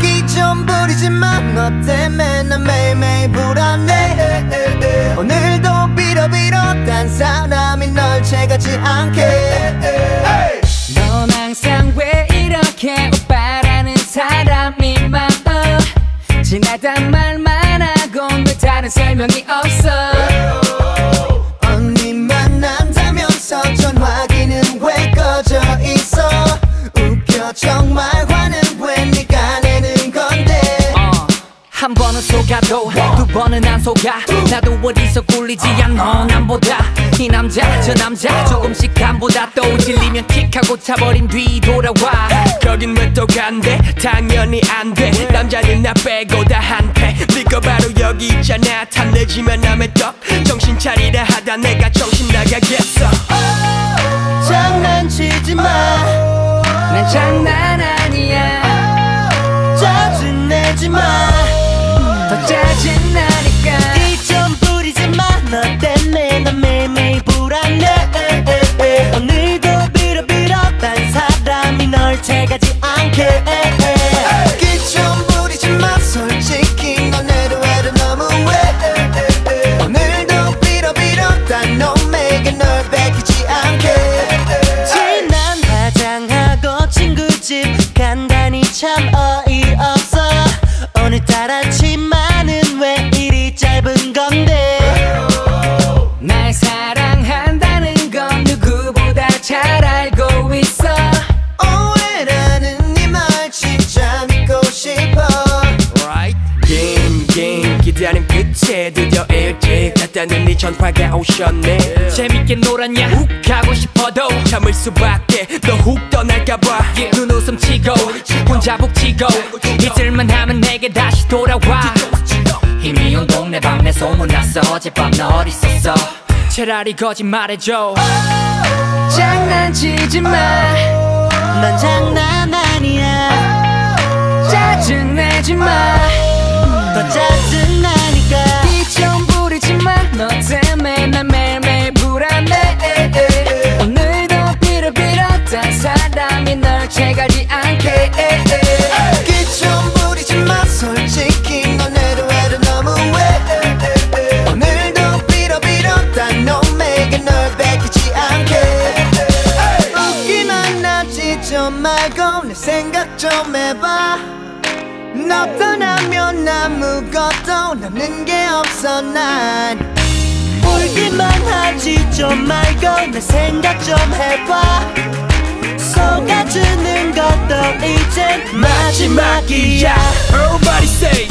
끼좀 부리지만 너 때문에 난 매일매일 불안해. 오늘도 빌어빌어 딴 사람이 널 채가지 않게. 넌 항상 왜 이렇게 오빠라는 사람이 많아? 지나단 말만 하곤 왜 다른 설명이 없어 한 번은 속아도 두 번은 안 속아. 나도 어디서 꿀리지 않아 남보다. 이 남자 저 남자 조금씩 간보다 또 질리면 킥하고 차버린 뒤 돌아와. 거긴 왜 또 간대? 당연히 안돼. 남자는 나 빼고 다 한패. 네거 바로 여기 있잖아. 탐내지만 남의 떡. 정신 차리라 하다 내가 정신 나가겠어. 장난치지 마. 난 장난 아니야. 짜증내지 마 치마는 왜 이리 짧은 건데? 날 사랑한다는 건 누구보다 잘 알고 있어. 오해라는 네말 진짜 믿고 싶어. Right. 게임 게임 기다림 끝에 드디어 일찍 갔다는 네 전화가 오셨네. 재밌게 놀았냐? 훅 가고 싶어도 참을 수밖에. 너훅 떠날까봐. 눈웃음 치고 혼자 북치고 이틀만 하면 내게 다시 돌아와. 이미 온 동네 방네 소문났어. 어젯밤 너 어디 있었어? 차라리 거짓말해줘. 장난치지 난 장난 아니야. 마짜증내지 마 좀 말고 내 생각 좀 해봐. 너 떠나면 아무것도 남는 게 없어 난. 울기만 하지 좀 말고 내 생각 좀 해봐. 속아주는 것도 이젠 마지막이야. Everybody say